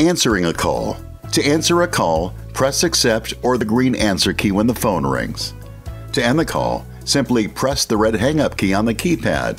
Answering a call. To answer a call, press accept or the green answer key when the phone rings. To end the call, simply press the red hang up key on the keypad